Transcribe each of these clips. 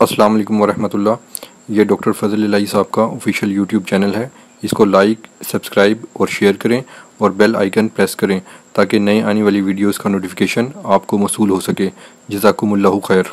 अस्सलाम वालेकुम वरहमतुल्लाह ये डॉक्टर फजल इलाही साहब का ऑफिशियल यूट्यूब चैनल है इसको लाइक सब्सक्राइब और शेयर करें और बेल आइकन प्रेस करें ताकि नए आने वाली वीडियोस का नोटिफिकेशन आपको मसूल हो सके जजाकुमुल्लाहु खैर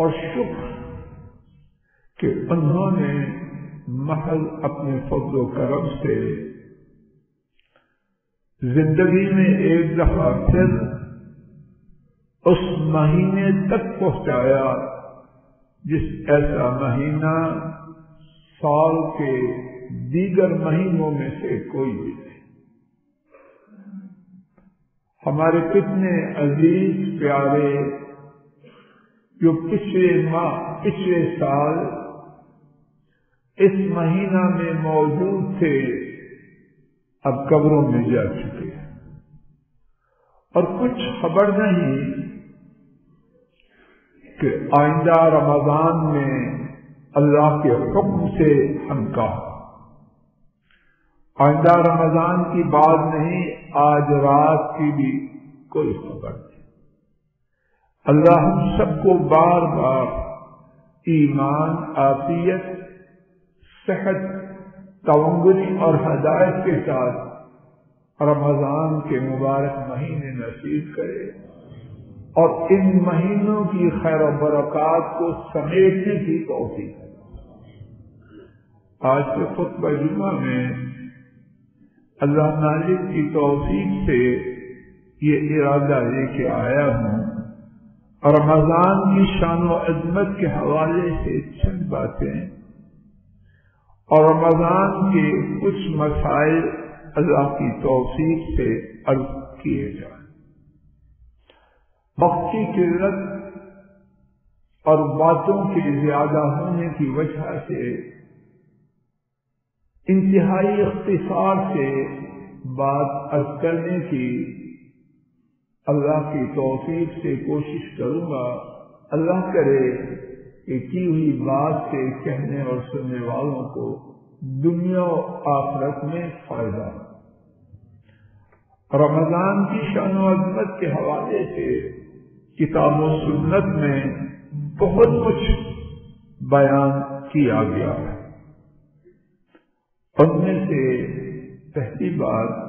और शुक्र कि उन्होंने महल अपने फजलो करम से ज़िंदगी में एक दफ़ा फिर उस महीने तक पहुँचाया, जिस ऐसा महीना साल के दीगर महीनों में से कोई भी नहीं। हमारे कितने अज़ीज़, प्यारे जो पिछले माह, पिछले साल, इस महीना में मौजूद थे, अब कब्रों में जा चुके हैं। और कुछ खबर नहीं कि आइंदा रमज़ान में अल्लाह के हुक्म से हम कहा आइंदा रमज़ान की बात नहीं, आज रात की भी कोई खबर अल्लाह हम सबको बार बार ईमान, आफियत, सेहत तवंगरी और हदायत के साथ रमज़ान के मुबारक महीने नसीब करे और इन महीनों की खैर बरकत को समेटने की तोफी आज के खुतब जुमा में अल्लाह मालिक की तोफीक से ये इरादा लेके आया हूँ रमज़ान की शान अजमत के हवाले से चंद बातें और रमज़ान के कुछ मसाइल अल्लाह की तोफीक से अर्ज़ किए जाए। वक्त की और बातों के ज़्यादा होने की वजह से, इंतहाई इख्तिसार से बात अर्ज़ करने की अल्लाह की तोफीक से कोशिश करूँगा। अल्लाह करे कि की हुई बात से कहने और सुनने वालों को दुनिया और आखरत में फ़ायदा रमज़ान की शान अजमत के हवाले से किताब सुन्नत में बहुत कुछ बयान किया गया है। उनमें से पहली बात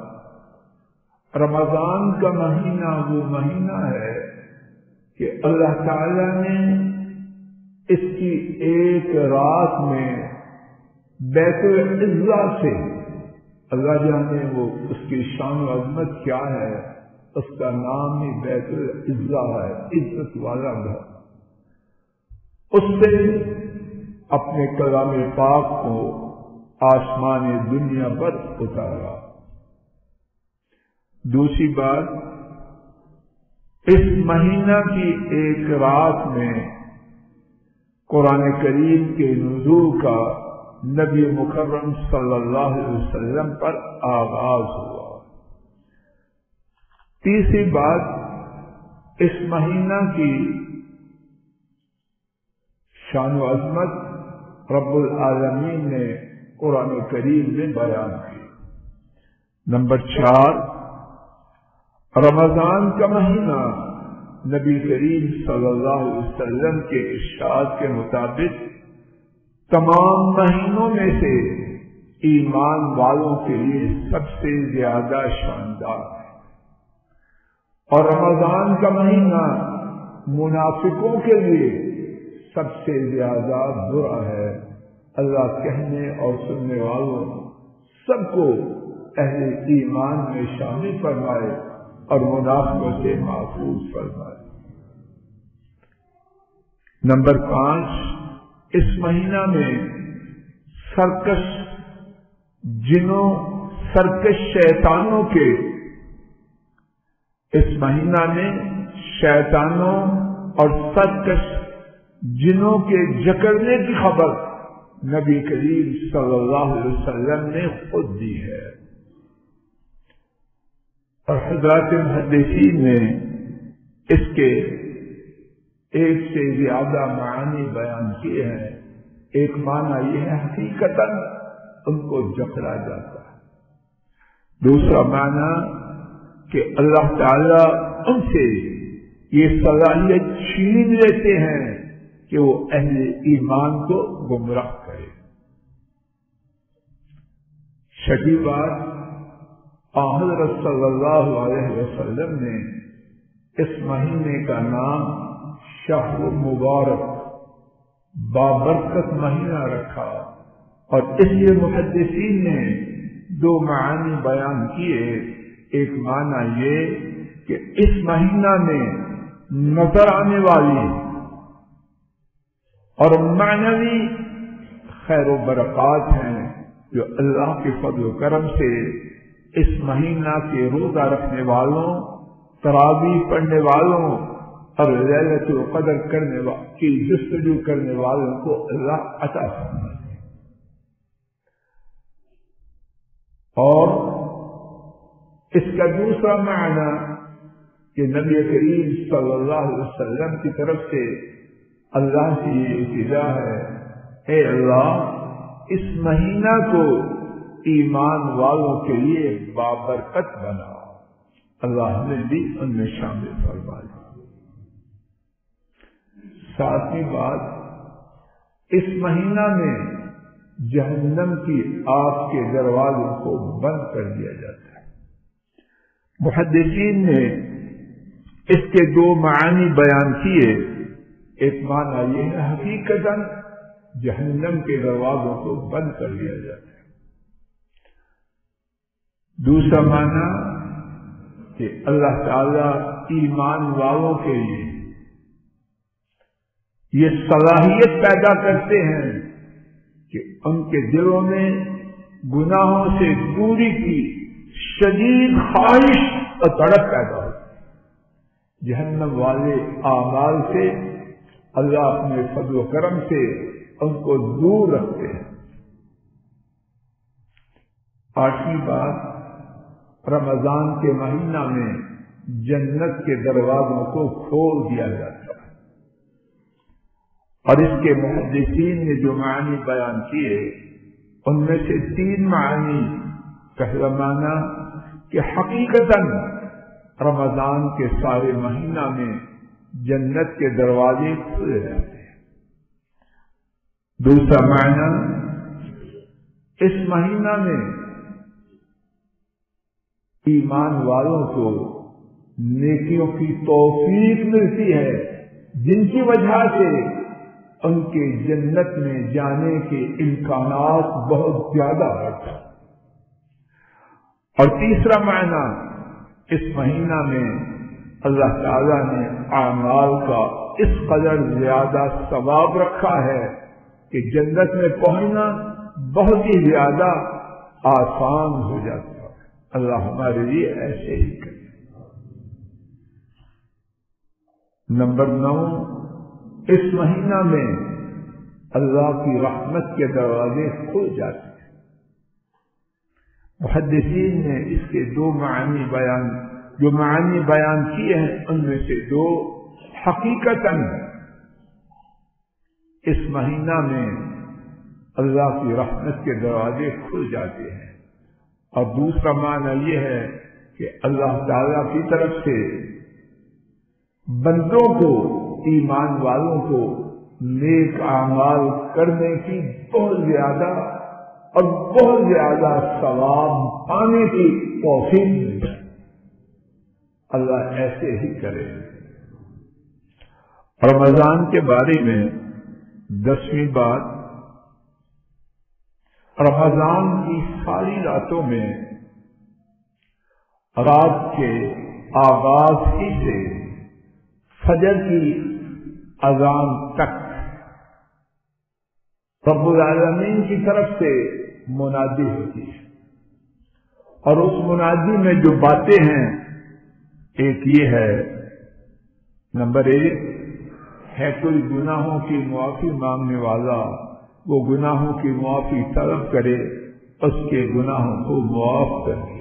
रमज़ान का महीना वो महीना है कि अल्लाह ताला ने इसकी एक रात में बैतुल इज्जा से, अल्लाह जाने वो उसकी शान अजमत क्या है, उसका नाम ही बैतुल इज्जा है, इज़्ज़त वाला घर। उससे अपने कलाम पाक को आसमान दुनिया पर उतारा। दूसरी बात, इस महीना की एक रात में कुरान करीम के नजूर का नबी मुकर्रम सल्लल्लाहु अलैहि वसल्लम पर आगाज़ हुआ। तीसरी बात, इस महीना की शान अजमत रब्बुल आलमीन ने कुरान करीम में बयान की। नंबर चार रमज़ान का महीना नबी करीम सल्लल्लाहु अलैहि वसल्लम के इशाद के मुताबिक तमाम महीनों में से ईमान वालों के लिए सबसे ज़्यादा शानदार है। और रमज़ान का महीना मुनाफिकों के लिए सबसे ज़्यादा बुरा है। अल्लाह कहने और सुनने वालों सबको अहले ईमान में शामिल फरमाए। और मुनाफों से महफूज फरमाए। नंबर पाँच, इस महीना में सरकश, जिनों, सरकश शैतानों के, इस महीना में शैतानों और सरकश जिनों के जकड़ने की खबर नबी करीम सल्लल्लाहु अलैहि वसल्लम ने खुद दी है। और हज़रत मुहदसिन ने इसके एक से ज़्यादा मानी बयान किए हैं। एक माना यह है, हकीकतन उनको जकड़ा जाता है। दूसरा माना कि अल्लाह ताला उनसे ये सलाहियत छीन लेते हैं कि वो अहले ईमान को गुमराह करे। छठी बात हज़रत सल्लल्लाहु ने इस महीने का नाम शाह मुबारक, बाबरकत महीना रखा और इसलिए मुहदसिन ने दो मानी बयान किए। एक माना ये कि इस महीना में नज़र आने वाली और मानवी खैर बरक़ात हैं जो अल्लाह के फजल करम से इस महीना के रोजा रखने वालों, तरावी पढ़ने वालों, और ललत कदर करने की जस्तजू करने वालों को अल्लाह अता और इसका दूसरा माना कि नबी करीम सल्लल्लाहु अलैहि वसल्लम की तरफ़ से अल्लाह की ये इल्तिजा है हे अल्लाह, इस महीना को ईमान वालों के लिए बाबरकत बना। अल्लाह ने भी उनमें शामिल फरमा सातवीं बात, इस महीना में जहन्नम की आग के दरवाजों को बंद कर दिया जाता है। मुहदसिन ने इसके दो मानी बयान किए। एक माना यह है हकीकतन, जहन्नम के दरवाजों को बंद कर दिया जाता है। दूसरा माना कि अल्लाह ताला ईमान वालों के लिए ये सलाहियत पैदा करते हैं कि उनके दिलों में गुनाहों से दूरी की शदीद ख्वाहिश और तड़प पैदा हो। जहन्नम वाले आमाल से, अल्लाह अपने फजल करम से उनको दूर रखते हैं। आठवीं बात रमज़ान के महीना में जन्नत के दरवाजों को खोल दिया जाता है। और इसके मुहदसिन ने जो मानी बयान किए, उनमें से तीन मानी पहला माना कि हकीकतन रमज़ान के सारे महीना में जन्नत के दरवाजे खुले रहते हैं। दूसरा मायना इस महीना में ईमान वालों को नेकियों की तोफीक मिलती है, जिनकी वजह से उनके जन्नत में जाने के इम्कान बहुत ज़्यादा होते और तीसरा मायना, इस महीना में अल्लाह ताला ने आमाल का इस कदर ज़्यादा सवाब रखा है कि जन्नत में पहुँचना बहुत ही ज़्यादा आसान हो जाता है। अल्लाह हमारे लिए ऐसे ही करे। नंबर नौ, इस महीना में अल्लाह की रहमत के दरवाजे खुल जाते हैं। मुहदसिन ने इसके दो मानी बयान, जो मानी बयान किए हैं, उनमें से दो हकीकतन इस महीना में अल्लाह की रहमत के दरवाजे खुल जाते हैं। और दूसरा माना यह है कि अल्लाह ताला की तरफ़ से बंदों को, ईमान वालों को नेक आमाल करने की बहुत ज़्यादा और बहुत ज़्यादा सवाब पाने की तोफीक अल्लाह ऐसे ही करे। रमज़ान के बारे में दसवीं बात रमज़ान की सारी रातों में रात के आगाज़ ही से फजर की अजान तक रबुलमीन की तरफ़ से मुनादी होती है। और उस मुनादी में जो बातें हैं, एक ये है, नंबर एक, है कोई गुनाहों की मुआफी मांगने वाला वो गुनाहों की मुआफी तलब करे, उसके गुनाहों को मुआफ कर दिया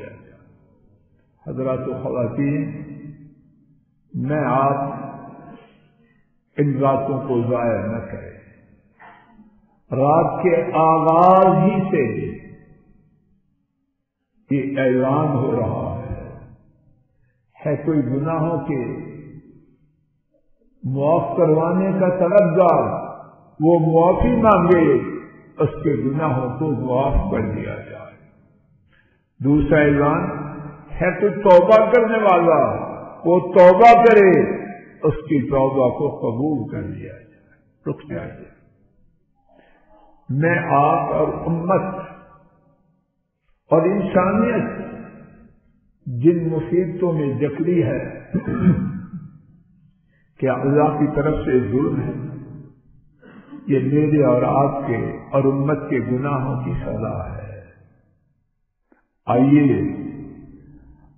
हज़रत खातन मैं आप इन रातों को जाया न करें। रात के आगाज़ ही से ये ऐलान हो रहा है। है कोई गुनाहों के मुआफ करवाने का तलबगार वो मुआफी मांगे, उसके गुनाहों को मुआफ कर दिया जाए। दूसरा ऐलान, है तो तौबा करने वाला, वो तौबा करे, उसकी तौबा को कबूल कर लिया जाए। रुक जाए मैं आप और उम्मत और इंसानियत, जिन मुसीबतों में जकड़ी है, क्या अल्लाह की तरफ़ से जुल्म है? ये मेरे और आपके और उम्मत के गुनाहों की सजा है। आइए,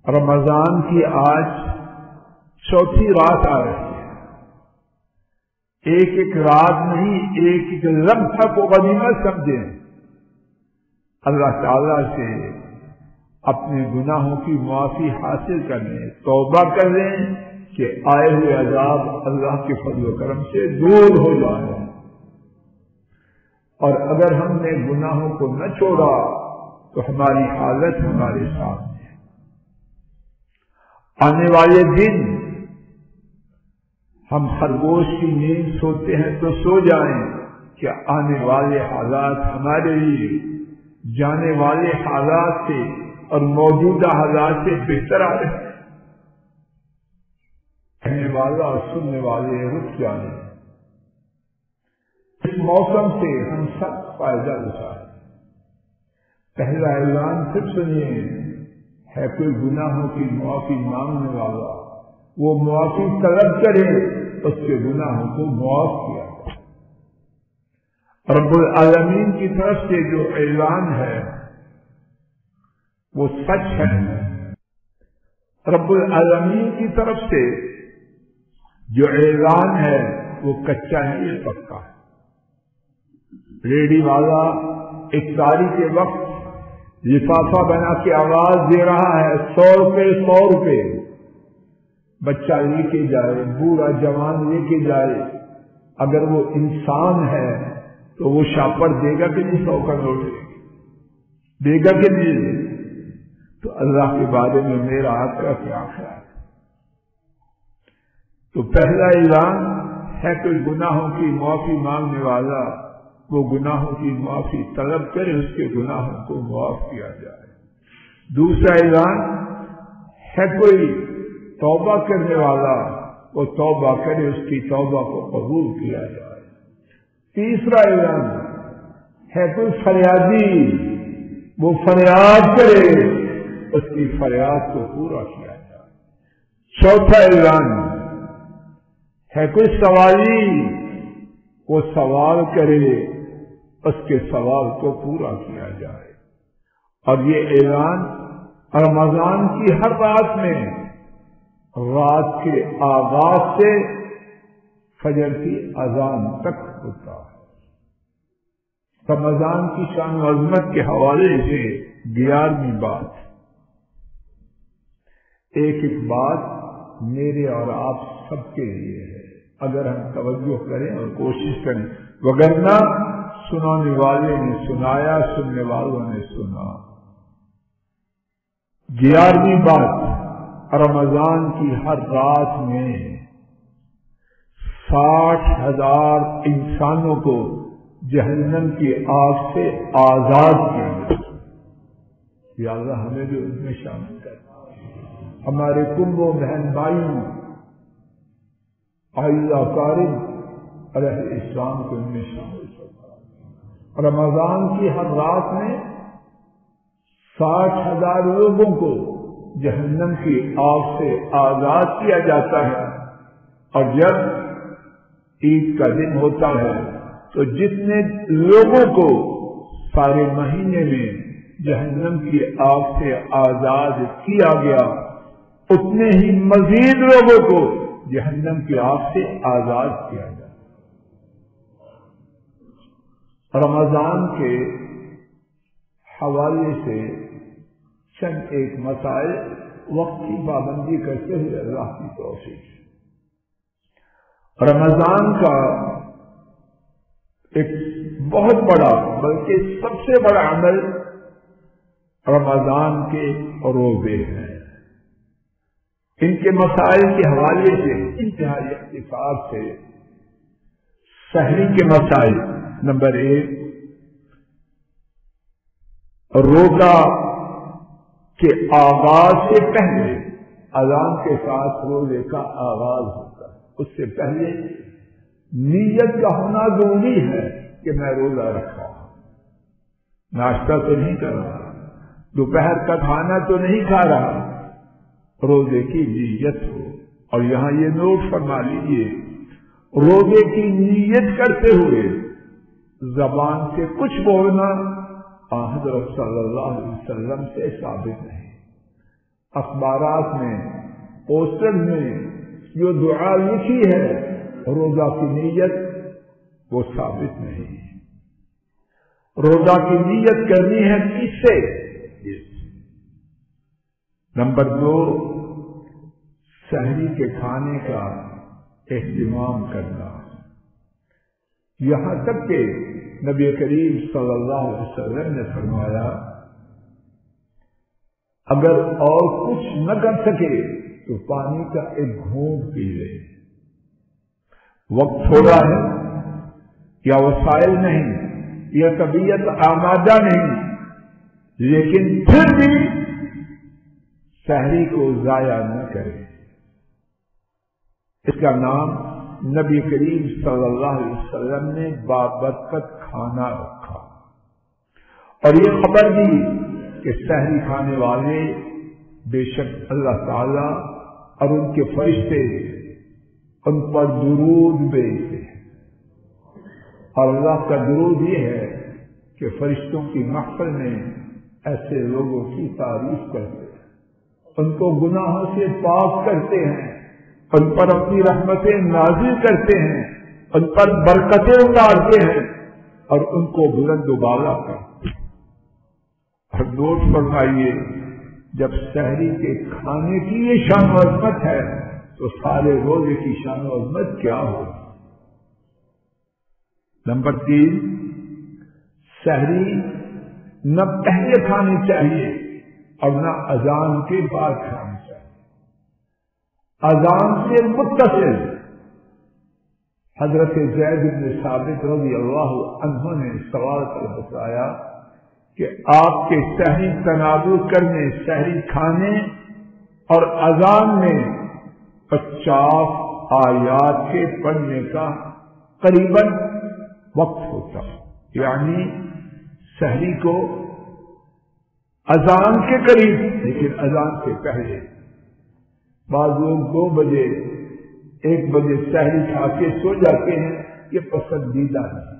रमज़ान की आज चौथी रात आ रही है। एक एक रात नहीं, एक एक लम्हा को गनीमत समझे। अल्लाह ताला से अपने गुनाहों की माफ़ी हासिल करने, तौबा कर लें कि आए हुए अजाब अल्लाह के फजल करम से दूर हो जाए। और अगर हमने गुनाहों को न छोड़ा तो हमारी हालत हमारे सामने आने वाले दिन, हम खरगोश की नींद सोते हैं तो सो जाएँ कि आने वाले हालात हमारे लिए, जाने वाले हालात से और मौजूदा हालात से बेहतर आ रहे हैं। कहने वाला और सुनने वाले रुक जाने। इस मौसम से हम सब फ़ायदा उठाए पहला ऐलान फिर सुनिए, है कोई गुनाहों की, मुआफी मांगने वाला? वो मुआफी तलब करे, उसके गुनाहों को मुआफ किया। रब्बुल आलमीन की तरफ़ से जो ऐलान है, वो सच है। रब्बुल आलमीन की तरफ़ से जो ऐलान है, वो कच्चा नहीं पक्का है। रेडी वाला इफ्तारी के वक्त लिफाफा बना के आवाज़ दे रहा है, सौ रुपये सौ रुपये बच्चा लेके जाए, बूढ़ा जवान लेके जाए, अगर वो इंसान है तो वो शापर देगा कि नहीं सौ का नोट देगा कि नहीं? तो अल्लाह के बारे में मेरा आपका क्या ख्याल? तो पहला ऐलान है कोई गुनाहों की माफ़ी मांगने वाला वो गुनाहों की माफ़ी तलब करे, उसके गुनाहों को माफ़ किया जाए। दूसरा ऐलान, है कोई तौबा करने वाला, वो तौबा करे, उसकी तौबा को कबूल किया जाए। तीसरा ऐलान, है कोई फरियादी, वो फरियाद करे, उसकी फरियाद को पूरा किया जाए। चौथा ऐलान, है कोई सवाली, वो सवाल करे उसके सवाल को पूरा किया जाए। और ये ऐलान रमज़ान की हर रात में, रात के आगाज़ से फजर की अजान तक होता है। रमज़ान की शान अजमत के हवाले से ग्यारहवीं बात। एक एक बात मेरे और आप सबके लिए है। अगर हम तवज्जो करें और कोशिश करें, वगरना सुनाने वाले ने सुनाया, सुनने वालों ने सुना। ग्यारहवीं बात, रमज़ान की हर रात में साठ हज़ार इंसानों को जहन्नम की आग से आज़ाद किया गया। हमें भी उसमें शामिल कर हमारे कुंभों बहन भाइयों आइला कारिम इस्लाम को इनमें शामिल रमज़ान की हर रात में साठ हज़ार लोगों को जहन्नम की आग से आज़ाद किया जाता है। और जब ईद का दिन होता है तो जितने लोगों को सारे महीने में जहन्नम की आग से आज़ाद किया गया, उतने ही मजीद लोगों को जहन्नम की आग से आज़ाद किया जाए रमज़ान के हवाले से चंद एक मसाइल वक्त की पाबंदी करते हुए अल्लाह की तोफीक रमज़ान का एक बहुत बड़ा, बल्कि सबसे बड़ा अमल रमज़ान के रोज़े हैं। इनके मसाइल के हवाले से इंतहाई इतफाक से, शहरी के मसाइल नंबर एक रोजा के आगाज़ से पहले, अजान के साथ रोज़े का आगाज़ होता है। उससे पहले नीयत का होना ज़रूरी है कि मैं रोजा रखा नाश्ता तो नहीं कर रहा, दोपहर का खाना तो नहीं खा रहा, रोज़े की नीयत हो। और यहाँ ये नोट फरमा लीजिए, रोज़े की नीयत करते हुए जबान से कुछ बोलना हज़रत वसल्लम से साबित नहीं। अखबार में पोस्टर में जो दुआ लिखी है, रोजा की नीयत, वो साबित नहीं। है रोजा की नीयत करनी है किससे? नंबर दो, शहरी के खाने का एहतमाम करना। यहाँ तक के नबी करीम सल्लल्लाहु अलैहि वसल्लम ने फरमाया, अगर और कुछ न कर सके तो पानी का एक घूम पी ले। वक्त थोड़ा है, या वसाइल नहीं, या तबीयत आमादा नहीं, लेकिन फिर भी शहरी को जाया न करें। इसका नाम नबी करीम सल्लल्लाहु अलैहि ने बाबरकत खाना रखा। और ये खबर दी कि शहरी खाने वाले बेशक अल्लाह ताला और उनके फरिश्ते उन पर दुरूद भेजते हैं। और अल्लाह का दुरूद ये है कि फरिश्तों की महफल में ऐसे लोगों की तारीफ़ करते हैं। उनको गुनाहों से पाक करते हैं। उन पर अपनी रहमतें नाजिल करते हैं, उन पर बरकतें उतारते हैं और उनको बुलंद उबाला करते और नोट फरमाइए, जब शहरी के खाने की ये शान अजमत है तो सारे रोज़े की शान अजमत क्या हो नंबर तीन, शहरी न पहले खानी चाहिए और न अजान के बाद खानी चाहिए। अजान से मुतसिल हज़रत जैद ने साबित रज़ी अल्लाह उन्होंने सवाल कर बताया कि आपके शहरी तनावु करने, शहरी खाने और अजान में पचास आयात के पढ़ने का करीबन वक्त होता यानी शहरी को अजान के करीब, लेकिन अजान से पहले बाद दो बजे, एक बजे शहरी खा के सो जाते हैं, ये पसंदीदा नहीं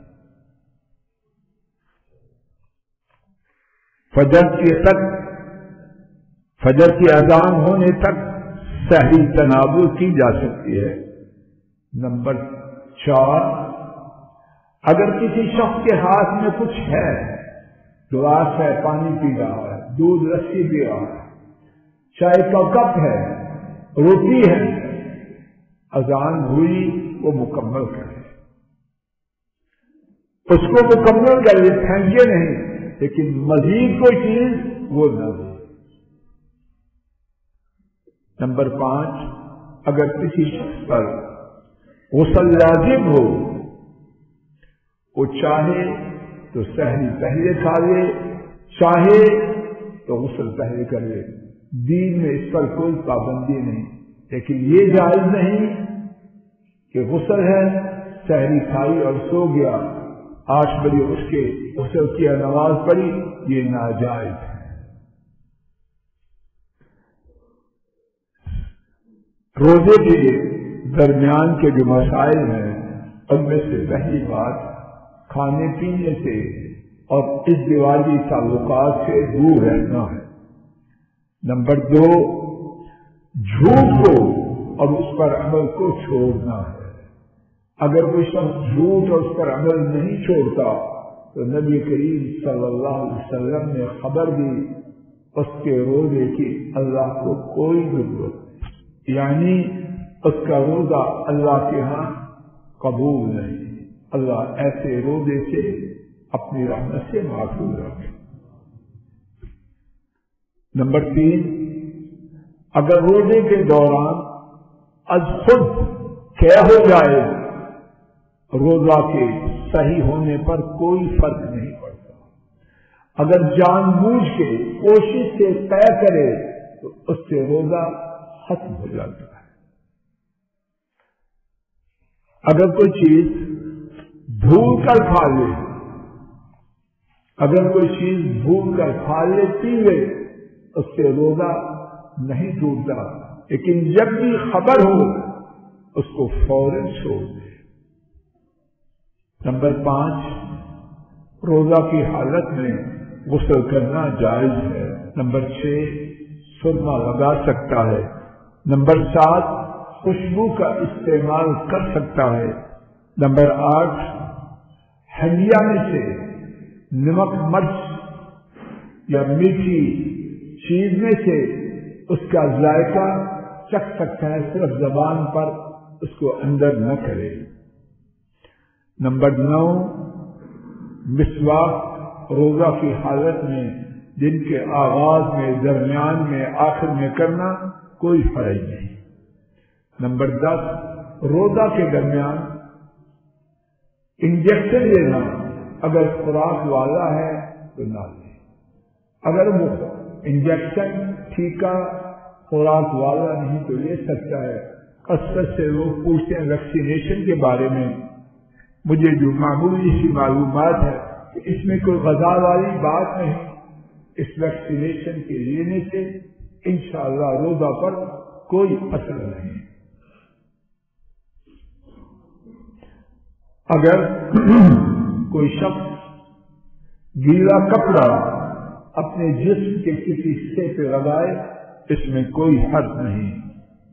फजर के तक, फजर की अजान होने तक शहरी तनावु की जा सकती है। नंबर चार, अगर किसी शख्स के हाथ में कुछ है, गिलास है, पानी पी रहा है, दूध, रस्सी पी रहा है, चाय का कप है रोटी है। अजान हुई, वो मुकम्मल करे उसको मुकम्मल कर ले फेंके नहीं, लेकिन मजीद कोई चीज़ वो न दे नंबर पाँच, अगर किसी शख्स पर गुसल लाजिम हो, वो चाहे तो सहरी पहले खा ले, चाहे तो गुसल पहले कर ले। दीन में इस पर कोई पाबंदी नहीं। लेकिन ये जायज़ नहीं कि गुसल है, सहरी खाई और सो गया। आठ बजे उसके गुसल किया नमाज़ पढ़ी, ये नाजायज है। रोज़े के दरमियान के जो मसाइल हैं, उनमें से पहली बात, खाने पीने से और इस दिवाली ताल्लुकात से दूर रहना है। नंबर दो, झूठ को और उस पर अमल को छोड़ना है। अगर कोई शख्स झूठ और उस पर अमल नहीं छोड़ता तो नबी करीम सल्लल्लाहु अलैहि वसल्लम ने खबर दी उसके रोज़े की अल्लाह को कोई ज़रूरत यानी उसका रोजा अल्लाह के यहाँ कबूल नहीं। अल्लाह ऐसे रोज़े से अपनी रहमत से महफूज रखे नंबर तीन, अगर रोज़े के दौरान अज खुद क्या हो जाए, रोजा के सही होने पर कोई फ़र्क नहीं पड़ता। अगर जानबूझ के कोशिश से तय करे तो उससे रोजा खत्म हो जाता है। अगर कोई चीज़ भूल कर खा ले, अगर कोई चीज़ भूल कर खा ले पी ले उससे रोजा नहीं टूटता। लेकिन जब भी खबर हो, उसको फ़ौरन छोड़ दे। नंबर पाँच, रोजा की हालत में गुसल करना जायज़ है। नंबर छह, सुरमा लगा सकता है। नंबर सात, खुशबू का इस्तेमाल कर सकता है। नंबर आठ हंडिया में से नमक, मर्च या मीठी चीज़ में से उसका जायका चख सकता है सिर्फ़ जबान पर, उसको अंदर न करे। नंबर नौ, मिसवाक रोजा की हालत में, दिन के आगाज़ में, दरमियान में, आखिर में करना कोई फ़र्ज़ नहीं। नंबर दस, रोजा के दरमियान इंजेक्शन लेना, अगर खुराक वाला है तो ना ले। अगर वो इंजेक्शन टीका खुराक वाला नहीं तो ले सकता है। कसरत से लोग पूछते हैं वैक्सीनेशन के बारे में। मुझे जो मामूली सी मालूम है कि इसमें कोई गजा वाली बात नहीं। इस वैक्सीनेशन के लेने से इंशाला रोजा पर कोई असर नहीं। अगर कोई शख्स गीला कपड़ा अपने जिस्म के किसी हिस्से पे लगाए, इसमें कोई हर्ज नहीं।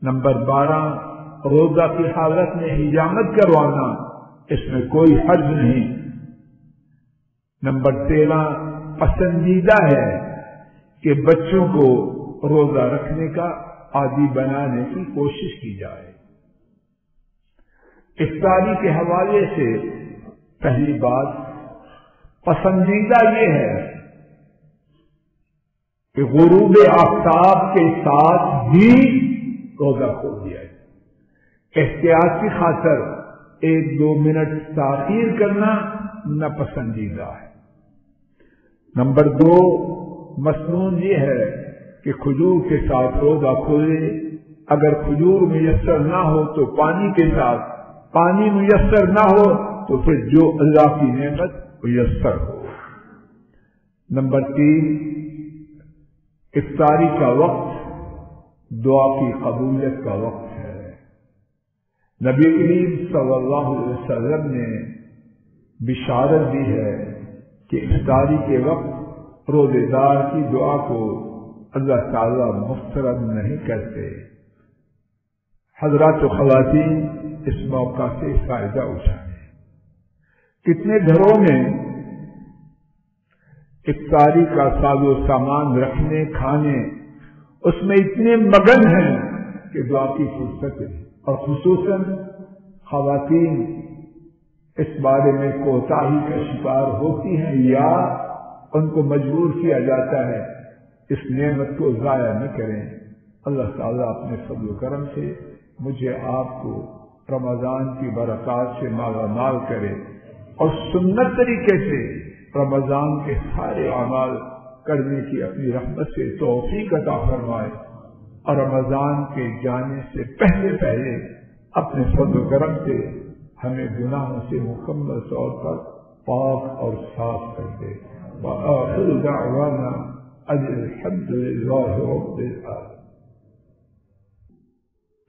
नंबर बारह, रोजा की हालत में हिजामत करवाना, इसमें कोई हर्ज नहीं। नंबर तेरह, पसंदीदा है कि बच्चों को रोजा रखने का आदि बनाने की कोशिश की जाए। इफ्तारी के हवाले से पहली बात, पसंदीदा ये है कि गुरूब आफ्ताब के साथ भी रोजा खोल दिया एहतियात की खातर एक दो मिनट ताखीर करना न पसंदीदा है। नंबर दो, मसनून ये है कि खजूर के साथ रोजा खोले। अगर खजूर मुयसर ना हो तो पानी के साथ, पानी मुयसर ना हो तो फिर जो अल्लाह की नेमत मुयसर हो। नंबर तीन इफ्तारी का वक्त, दुआ की कबूलियत का वक्त है। नबी करीम सल्लल्लाहु अलैहि वसल्लम ने बिशारत दी है कि इफ्तारी के वक्त रोजेदार की दुआ को अल्लाह ताला मुस्तरद नहीं करते। हज़रत खातन इस मौका से फ़ायदा उठाए। कितने घरों में इफ्तारी का साजो सामान रखने, खाने, उसमें इतने मगन हैं कि दुआ की फुर्सत है। और खसूस खातन इस बारे में कोताही का शिकार होती हैं या उनको मजबूर किया जाता है, इस नेमत को जाया न करें। अल्लाह ताला अपने फजल करम से मुझे आपको रमज़ान की बरकत से माला माल करे और सुन्नत तरीके से रमजान के सारे अमाल करने की अपनी रहमत से तोफीक अता फरमाए और रमजान के जाने से पहले पहले अपने फजल करम से हमें गुनाहों से मुकम्मल तौर पर पाक और साफ कर दे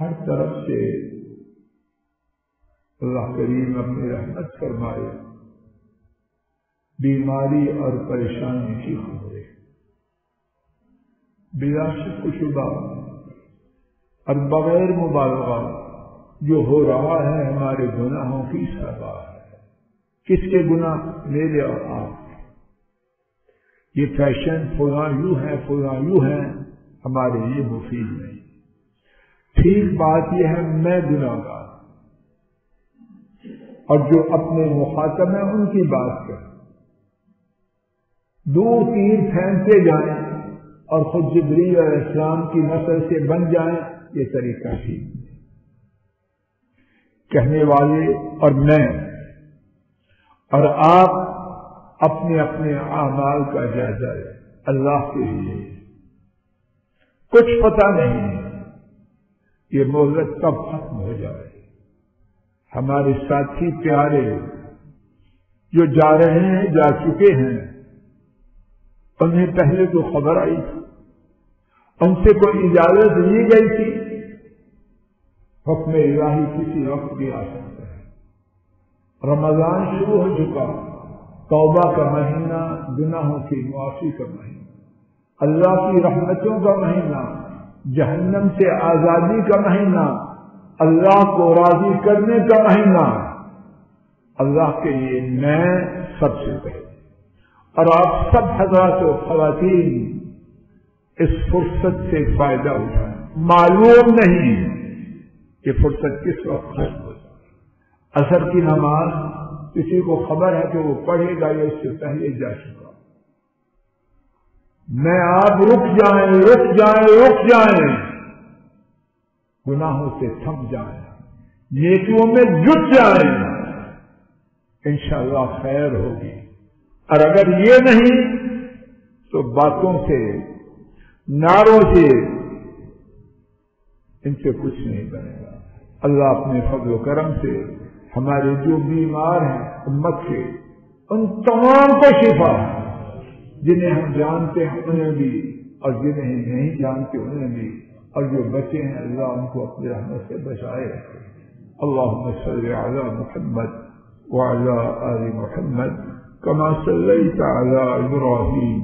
हर तरफ़ से अल्लाह करीम अपनी रहमत फरमाए। बीमारी और परेशानी की खबरें। बिलाशक शुबा और बगैर मुबालगा जो हो रहा है हमारे गुनाहों की सभा है। किसके गुना मेरे और आप। ये फ़ैशन फुला यू है, फुला यू है, हमारे लिए मुफीद नहीं। ठीक बात यह है, मैं गुनागार और जो अपने मुखातब है, उनकी बात कर। दो तीर फैलते जाए और खुद जबरी और इस्लाम की नस्ल से बन जाए, ये तरीका ठीक कहने वाले और मैं, और आप अपने अपने आमाल का जायजा अल्लाह के लिए। कुछ पता नहीं ये मोहलत कब खत्म हो जाए? हमारे साथी प्यारे, जो जा रहे हैं, जा चुके हैं, उन्हें पहले तो खबर आई थी। उनसे कोई इजाज़त ली गई थी। हुक्म इलाही किसी वक्त भी आ सकता है। रमज़ान शुरू हो चुका। तौबा का महीना, गुनाहों की मुआफी का महीना, अल्लाह की रहमतों का महीना। जहन्नम से आज़ादी का महीना, अल्लाह को राज़ी करने का महीना। अल्लाह के लिए मैं सबसे पहले। और आप सब हजरात खातन इस फुर्सत से फ़ायदा उठाए। मालूम नहीं कि फुर्सत किस वक्त खत्म हो असर की नमाज़, किसी को खबर है कि वो पढ़ेगा या उससे पहले जा चुका मैं आप रुक जाए रुक जाए रुक जाए। गुनाहों से थम जाए। नेकियों में जुट जाए। इंशाला खैर होगी। और अगर ये नहीं तो बातों से, नारों से इनसे कुछ नहीं बनेगा। अल्लाह अपने फजल करम से हमारे जो बीमार हैं, उम्मत के उन तमाम को शिफा जिन्हें हम जानते हैं उन्हें भी और जिन्हें नहीं जानते उन्हें भी और जो बचे हैं अल्लाह उनको अपने रहमत से बचाए अल्लाह अला मोहम्मद वाला आल मोहम्मद कमा सल्लैत अला इब्राहीम